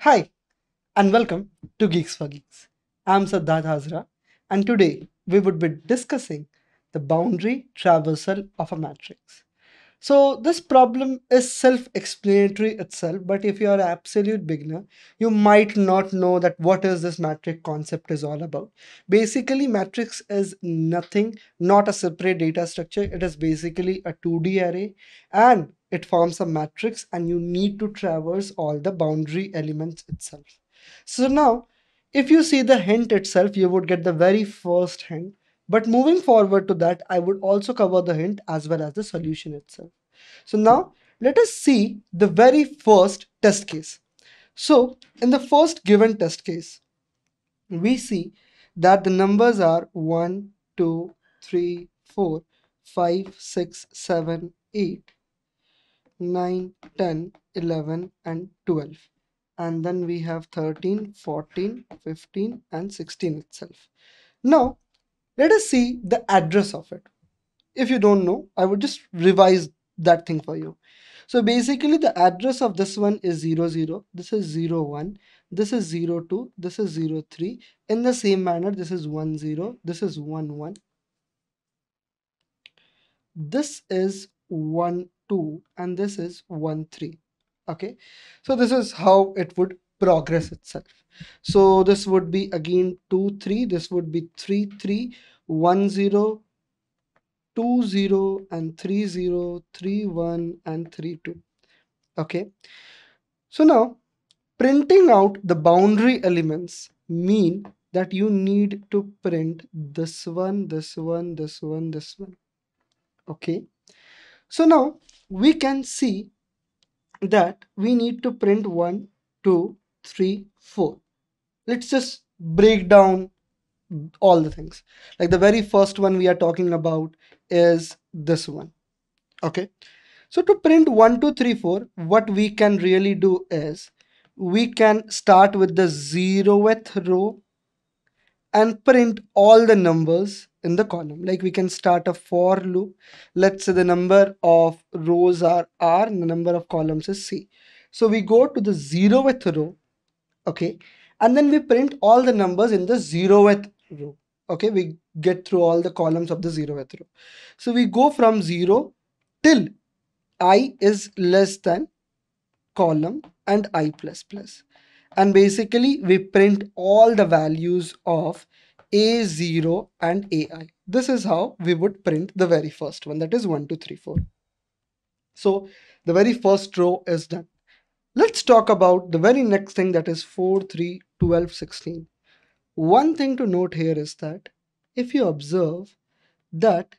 Hi, and welcome to Geeks for Geeks. I'm Siddharth Hazra, and today we would be discussing the boundary traversal of a matrix. So, this problem is self explanatory itself, but if you are an absolute beginner, you might not know that what is this matrix concept is all about. Basically, matrix is nothing, not a separate data structure, it is basically a 2D array and it forms a matrix, and you need to traverse all the boundary elements itself. So, now if you see the hint itself, you would get the very first hint but moving forward to that, I would also cover the hint as well as the solution itself. So now let us see the very first test case. So in the first given test case, we see that the numbers are 1, 2, 3, 4, 5, 6, 7, 8, 9, 10, 11 and 12 and then we have 13, 14, 15 and 16 itself. Now let us see the address of it. If you don't know, I would just revise that thing for you. So basically the address of this one is 00, this is 01, this is 02, this is 03. In the same manner, this is 10, this is 11. This is 12 and this is 1 3 Okay, so this is how it would progress itself. So this would be again 2, 3, this would be 3, 3, 1 0 2 0 and 3 0 3 1 and 3 2 okay? So now printing out the boundary elements mean that you need to print this one this one this one this one. Okay? So now we can see that we need to print 1 2 3 4 let's just break down all the things. Like the very first one we are talking about is this one. Okay? So to print 1 2 3 4 what we can really do is we can start with the zeroth row and print all the numbers in the column. Like we can start a for loop. Let's say the number of rows are r and the number of columns is c. So we go to the zeroth row okay? And then we print all the numbers in the zeroth row okay? We get through all the columns of the zeroth row. So we go from 0 till i is less than column and i plus plus. And basically we print all the values of a0 and ai this is how we would print the very first one. That is 1 2 3 4 so the very first row is done. Let's talk about the very next thing that is 4 3 12 16 one thing to note here is that if you observe that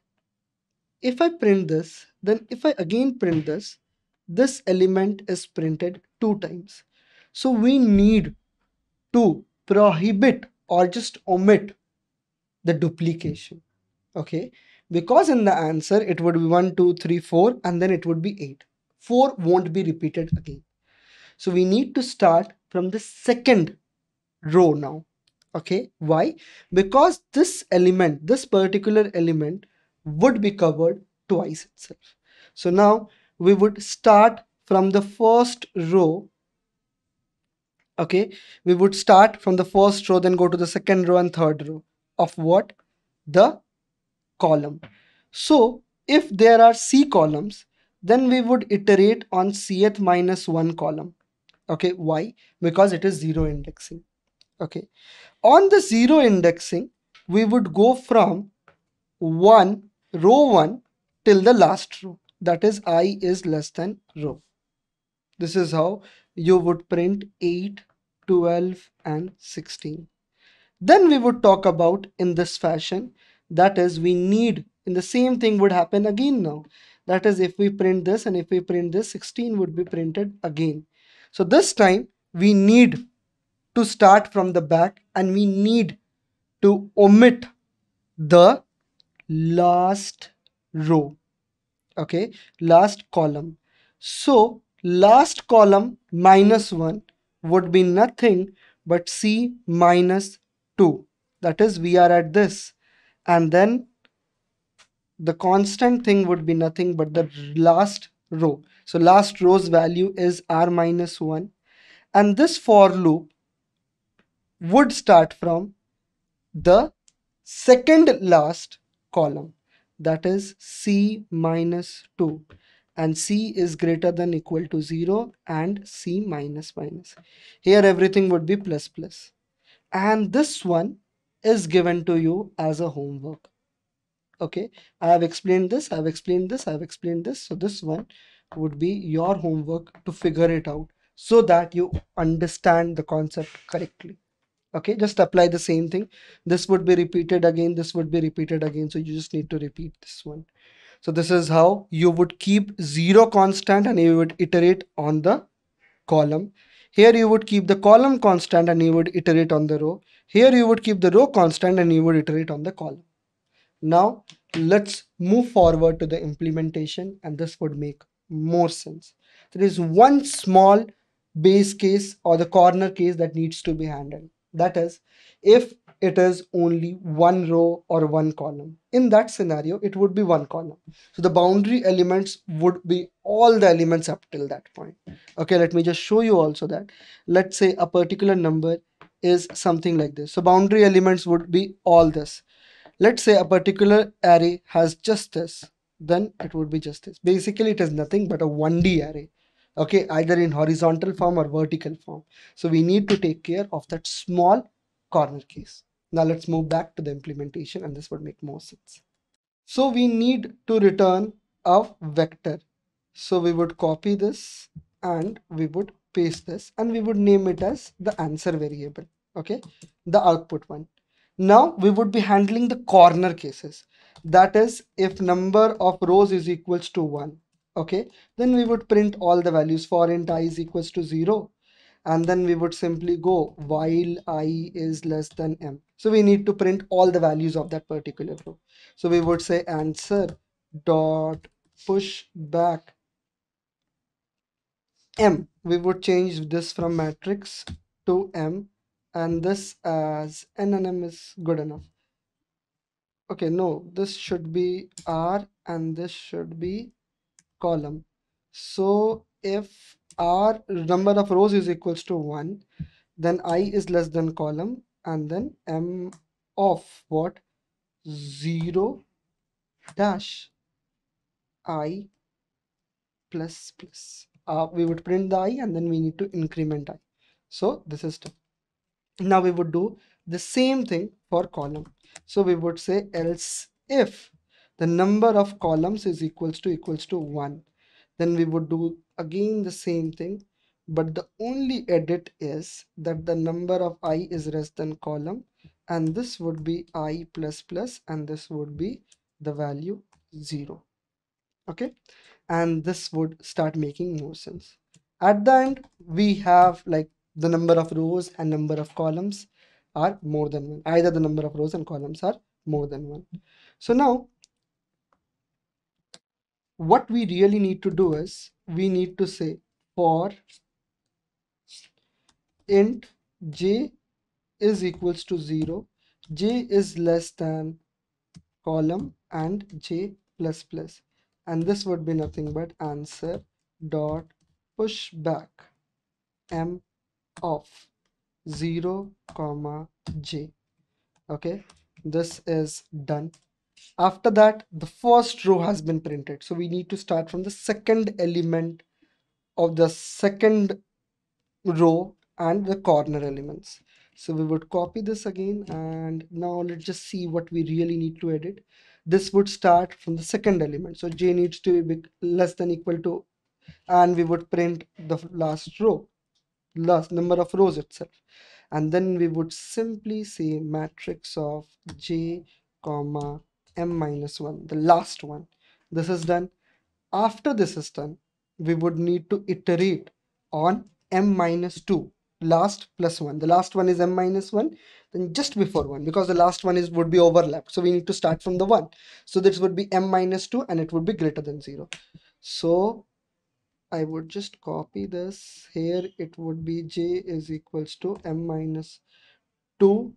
if I print this, then if I again print this, this element is printed two times. So we need to prohibit or just omit the duplication. Okay, because in the answer it would be 1, 2, 3, 4 and then it would be 8. 4 won't be repeated again. So we need to start from the second row now okay why because this element this particular element would be covered twice itself so now we would start from the first row okay we would start from the first row then go to the second row and third row of what? The column. So if there are c columns then we would iterate on cth minus 1 column. Okay why? Because it is zero indexing. Okay. On the zero indexing we would go from 1 row 1 till the last row. That is i is less than row. This is how you would print 8 12 and 16 then we would talk about in this fashion that is we need in the same thing would happen again now. That is if we print this and if we print this 16 would be printed again. So this time we need to start from the back and we need to omit the last row okay? Last column. So last column minus 1 would be nothing but c minus 2 that is we are at this. And then the constant thing would be nothing but the last row. So last row's value is r minus 1 and this for loop would start from the second last column. That is c minus 2 and c is greater than equal to 0 and c minus minus. Here everything would be plus plus and this one is given to you as a homework. Okay? I have explained this i've explained this i've explained this. So this one would be your homework to figure it out so that you understand the concept correctly. Okay? Just apply the same thing. This would be repeated again this would be repeated again. So you just need to repeat this one. So this is how you would keep zero constant and you would iterate on the column here you would keep the column constant and you would iterate on the row here you would keep the row constant and you would iterate on the column now let's move forward to the implementation and this would make more sense. There is one small base case or the corner case that needs to be handled. That is if it is only one row or one column. In that scenario, it would be one column. So the boundary elements would be all the elements up till that point. Okay, let me just show you also that. Let's say a particular number is something like this. So boundary elements would be all this let's say a particular array has just this then it would be just this basically it is nothing but a 1d array okay either in horizontal form or vertical form so we need to take care of that small corner case now let's move back to the implementation and this would make more sense. So we need to return a vector. So we would copy this and we would paste this and we would name it as the answer variable okay? The output one. Now we would be handling the corner cases. That is if number of rows is equals to 1. Okay, then we would print all the values. For int i is equals to 0 and then we would simply go while i is less than m. So we need to print all the values of that particular row. So we would say answer dot push back m. We would change this from matrix to m and this as n and m is good enough okay no this should be r and this should be column so if r number of rows is equals to 1 then i is less than column and then m of what? 0 dash i plus plus. Uh, we would print the i and then we need to increment i. So this is done. Now we would do the same thing for column. So we would say else if the number of columns is equals to equals to 1 then we would do again the same thing. But the only edit is that the number of i is less than column and this would be i plus plus and this would be the value 0 okay? And this would start making more sense. At the end we have like the number of rows and number of columns are more than one. Either the number of rows and columns are more than one. So now what we really need to do is we need to say for int j is equals to 0 j is less than column and j plus plus. And this would be nothing but answer dot push back m of 0 comma j. Okay this is done after that the first row has been printed. So we need to start from the second element of the second row and the corner elements. So we would copy this again and now let's just see what we really need to edit. This would start from the second element. So j needs to be less than equal to and we would print the last row last number of rows itself. And then we would simply say matrix of j comma m minus 1 the last one. This is done. After this is done we would need to iterate on m minus 2 last plus 1 the last one is m minus 1 then just before 1 because the last one is would be overlapped so we need to start from the 1 so this would be m minus 2 and it would be greater than 0 so I would just copy this. Here it would be j is equals to m minus 2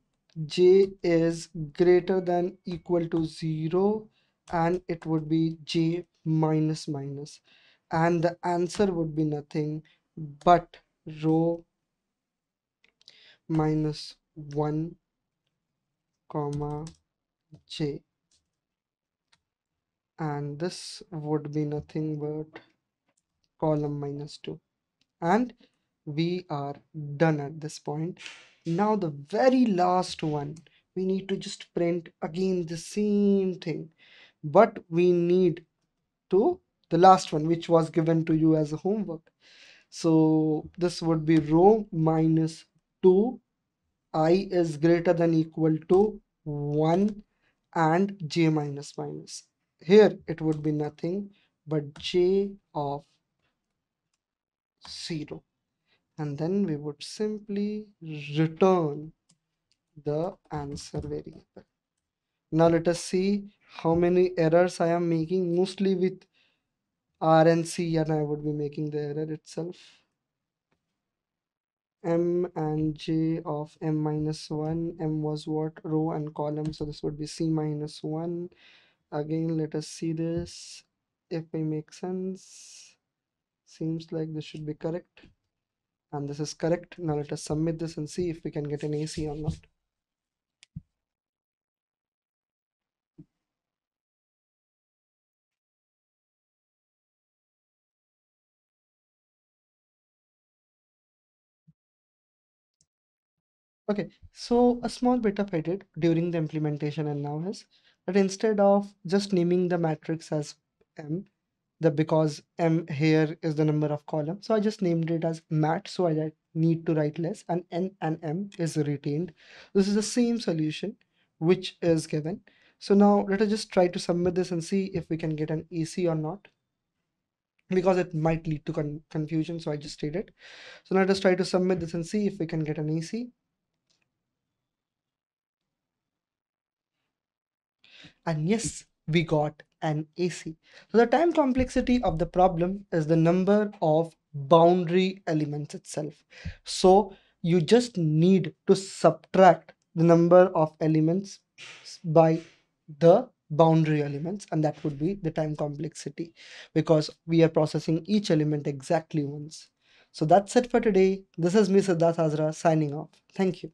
j is greater than equal to 0 and it would be j minus minus. And the answer would be nothing but row minus 1 comma j. And this would be nothing but column minus 2 and we are done at this point now the very last one we need to just print again the same thing. But we need to the last one which was given to you as a homework. So this would be row minus 2 i is greater than equal to 1 and j minus minus. Here it would be nothing but j of 0 and then we would simply return the answer variable. Now let us see how many errors i am making mostly with r and c and i would be making the error itself. M and j of m minus 1 m was what? Row and column. So this would be c minus 1 again let us see this. If I make sense seems like this should be correct and this is correct. Now let us submit this and see if we can get an AC or not. Okay so a small bit of edit during the implementation and now is that instead of just naming the matrix as m the because m here is the number of columns. So i just named it as mat so i need to write less and n and m is retained. This is the same solution which is given. So now let us just try to submit this and see if we can get an AC or not because it might lead to con confusion so I just did it. So now let us try to submit this and see if we can get an AC and yes we got an AC. So the time complexity of the problem is the number of boundary elements itself. So you just need to subtract the number of elements by the boundary elements and that would be the time complexity because we are processing each element exactly once. So that's it for today. This is me Siddharth Hazra signing off. Thank you.